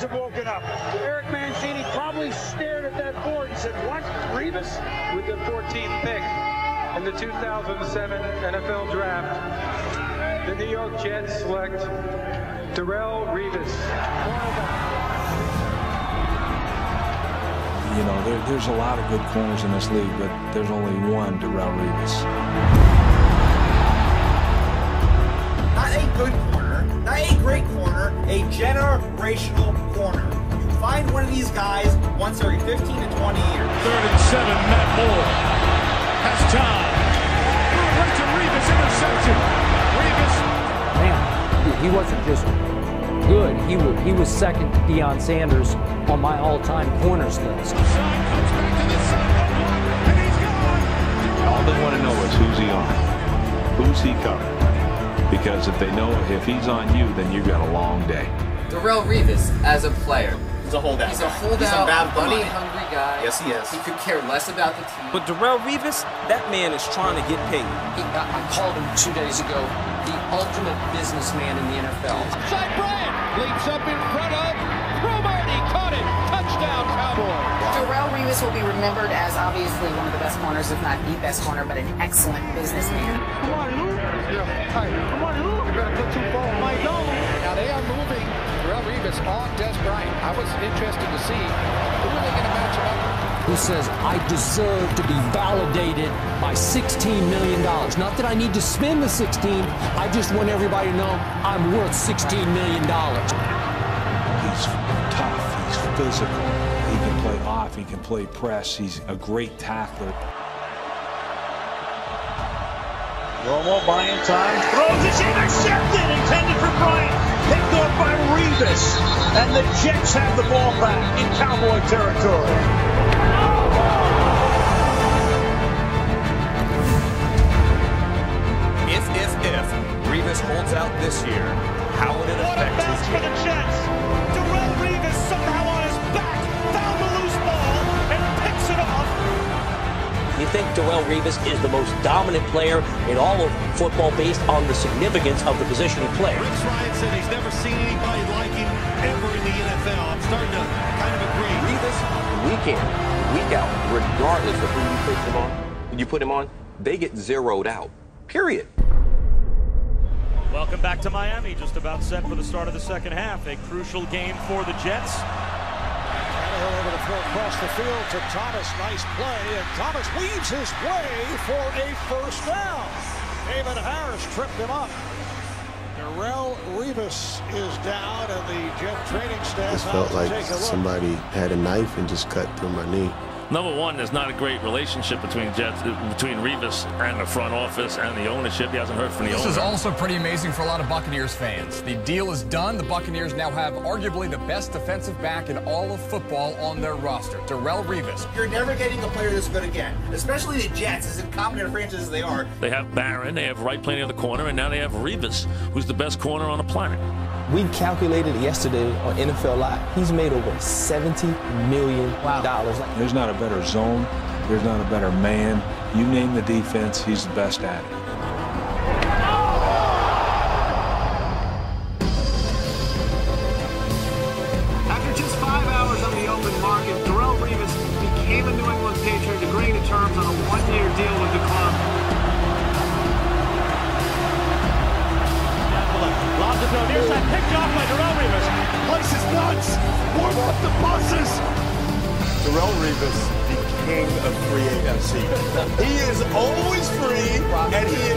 Have woken up. Eric Mangini probably stared at that board and said, what, Revis? With the 14th pick in the 2007 NFL Draft, the New York Jets select Darrelle Revis, You know, there, there's a lot of good corners in this league, but there's only one Darrelle Revis. Not a good corner, not a great corner a generational corner. You find one of these guys once every 15 to 20 years. Third and seven, Matt Moore has time. Right to Revis, interception. Revis. Man, he wasn't just good. He was, he was second to Deion Sanders on my all-time corners list. Sign comes back to the sideline, and he's gone. All they want to know is who's he on? Who's he covering? Because if they know if he's on you, then you've got a long day. Darrelle Revis as a player. He's a holdout. He's a guy. holdout, He's a bad money money. hungry guy. Yes, he is. He could care less about the team. But Darrelle Revis, that man is trying to get paid. He, I, I called him two days ago the ultimate businessman in the NFL. Dez Bryant leaps up in front of Darrelle will be remembered as obviously one of the best corners, if not the best corner, but an excellent businessman. Come on, Lou. Hey, come on, Lou. You better put two balls. My Now they are moving Darrelle Revis on Dez Bryant. I was interested to see who are they going to match him up with. Who says I deserve to be validated by $16 million? Not that I need to spend the 16. I just want everybody to know I'm worth $16 million. He's tough, he's physical, he can play off, he can play press, he's a great tackler. Romo buying time, throws it intercepted, intended for Bryant, picked off by Revis, and the Jets have the ball back in Cowboy territory. If, if, if Revis holds out this year, how would it What a affect bounce his for the Jets. You think Darrelle Revis is the most dominant player in all of football based on the significance of the position he plays? Rich Ryan said he's never seen anybody like him ever in the NFL. I'm starting to kind of agree. Revis, week in, week out, regardless of who you put him on, you put him on, they get zeroed out. Period. Welcome back to Miami. Just about set for the start of the second half. A crucial game for the Jets. Tannehill over the throw across the field to Thomas. Nice play, and Thomas weaves his way for a first down. David Harris tripped him up. Darrelle Revis is down, and the Jet training staff It felt like take a look. somebody had a knife and just cut through my knee. Number one, there's not a great relationship between Jets, uh, between Revis and the front office and the ownership. He hasn't heard from the This owner. is also pretty amazing for a lot of Buccaneers fans. The deal is done. The Buccaneers now have arguably the best defensive back in all of football on their roster, Darrelle Revis. You're never getting a player this good again, especially the Jets, as incompetent a franchise as they are. They have Barron, they have Wright playing in the corner, and now they have Revis, who's the best corner on the planet. We calculated yesterday on NFL Live. He's made over $70 million. There's not a better zone, there's not a better man. You name the defense, he's the best at it. After just five hours on the open market, Darrelle Revis became a New England Patriot, agreeing to terms on a one-year deal with the club. Picked off by Darrelle Revis. Place is nuts! Warm up the buses! Darrelle Revis, the king of free agency. he is always free and he